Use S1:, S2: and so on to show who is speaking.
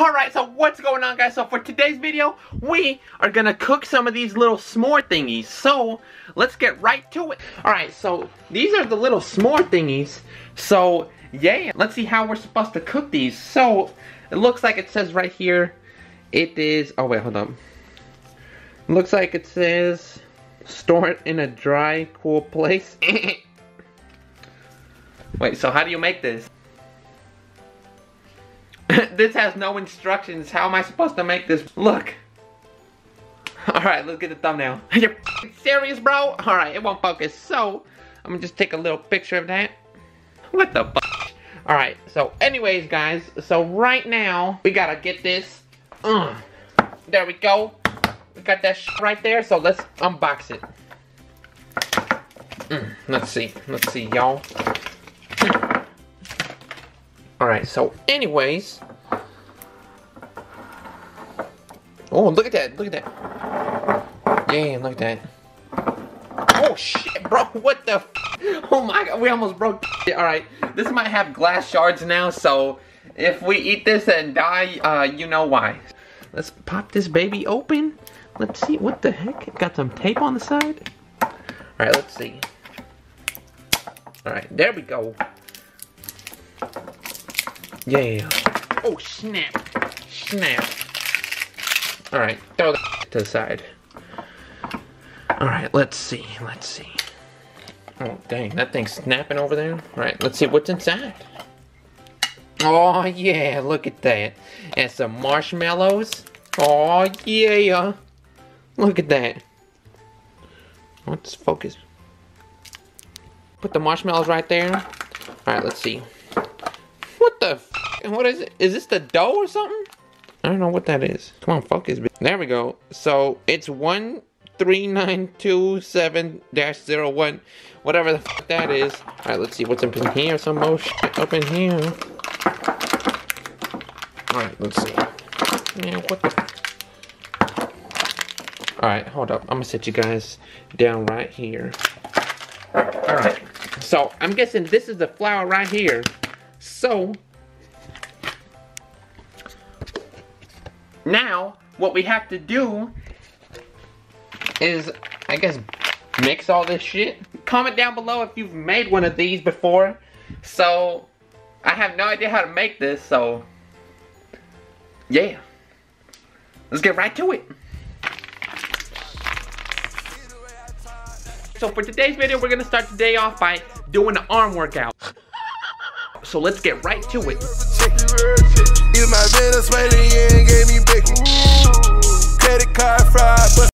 S1: Alright, so what's going on guys? So for today's video, we are gonna cook some of these little s'more thingies. So, let's get right to it. Alright, so these are the little s'more thingies. So, yeah, let's see how we're supposed to cook these. So, it looks like it says right here, it is, oh wait, hold on. It looks like it says, store it in a dry, cool place. wait, so how do you make this? This has no instructions. How am I supposed to make this look? Alright, let's get the thumbnail. You're serious, bro? Alright, it won't focus. So, I'm gonna just take a little picture of that. What the fuck? Alright, so anyways, guys. So right now, we gotta get this. Uh, there we go. We got that right there. So let's unbox it. Mm, let's see. Let's see, y'all. Alright, so anyways. Oh, look at that. Look at that. Damn, look at that. Oh shit, bro. What the Oh my god, we almost broke Alright, this might have glass shards now, so if we eat this and die, uh, you know why. Let's pop this baby open. Let's see, what the heck? Got some tape on the side? Alright, let's see. Alright, there we go. Yeah. Oh, snap. Snap. Alright, throw that to the side. Alright, let's see. Let's see. Oh, dang. That thing's snapping over there. Alright, let's see what's inside. Oh, yeah. Look at that. And some marshmallows. Oh, yeah. Look at that. Let's focus. Put the marshmallows right there. Alright, let's see. What the What is it? Is this the dough or something? I don't know what that is. Come on, focus. There we go. So, it's 13927-01. Whatever the fuck that is. Alright, let's see what's up in here. Some more shit up in here. Alright, let's see. Man, what the... Alright, hold up. I'm gonna set you guys down right here. Alright. So, I'm guessing this is the flour right here. So, now, what we have to do is, I guess, mix all this shit. Comment down below if you've made one of these before. So, I have no idea how to make this, so, yeah. Let's get right to it. So for today's video, we're gonna start the day off by doing an arm workout. So let's get right to it
S2: in a sweater, yeah, and gave me bacon. Credit card fraud.